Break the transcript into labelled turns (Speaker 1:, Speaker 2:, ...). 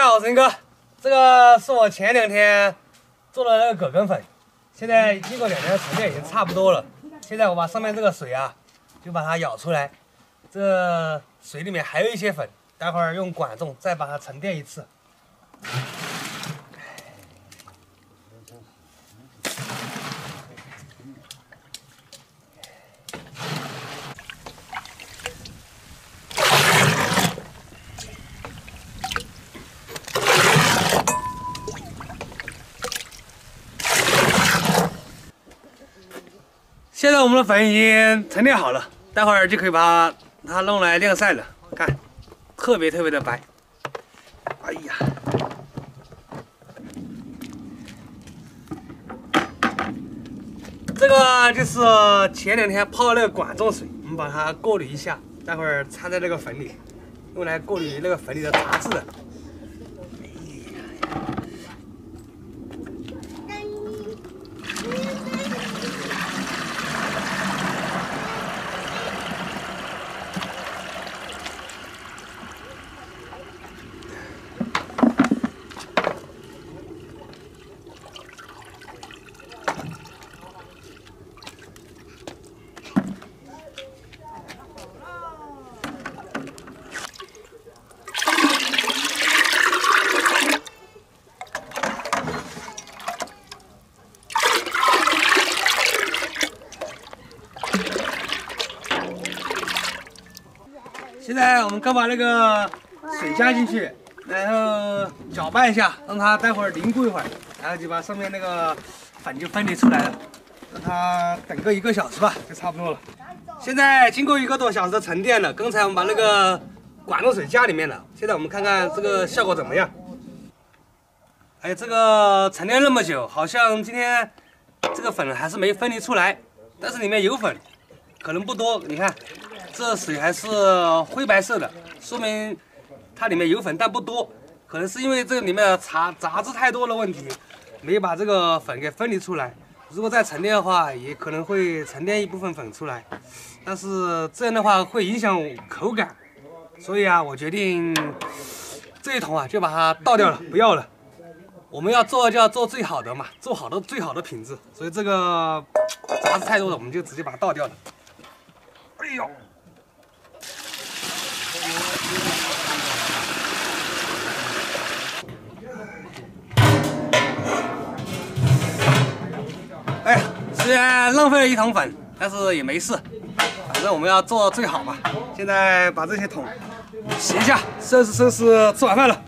Speaker 1: 大家好，我是哥。这个是我前两天做的那个葛根粉，现在经过两天沉淀已经差不多了。现在我把上面这个水啊，就把它舀出来。这水里面还有一些粉，待会儿用管仲再把它沉淀一次。现在我们的粉已经沉淀好了，待会儿就可以把它弄来晾晒了。看，特别特别的白。哎呀，这个就是前两天泡的那个管状水，我们把它过滤一下，待会儿掺在那个粉里，用来过滤那个粉里的杂质现在我们刚把那个水加进去，然后搅拌一下，让它待会儿凝固一会儿，然后就把上面那个粉就分离出来了，让它等个一个小时吧，就差不多了。现在经过一个多小时的沉淀了，刚才我们把那个管仲水加里面了，现在我们看看这个效果怎么样。哎，这个沉淀那么久，好像今天这个粉还是没分离出来，但是里面有粉，可能不多，你看。这水还是灰白色的，说明它里面有粉，但不多，可能是因为这个里面的杂杂质太多的问题，没把这个粉给分离出来。如果再沉淀的话，也可能会沉淀一部分粉出来，但是这样的话会影响口感，所以啊，我决定这一桶啊就把它倒掉了，不要了。我们要做就要做最好的嘛，做好的最好的品质，所以这个杂质太多了，我们就直接把它倒掉了。哎呦！哎呀，虽然浪费了一桶粉，但是也没事，反正我们要做最好嘛。现在把这些桶洗一下，收拾收拾，吃晚饭了。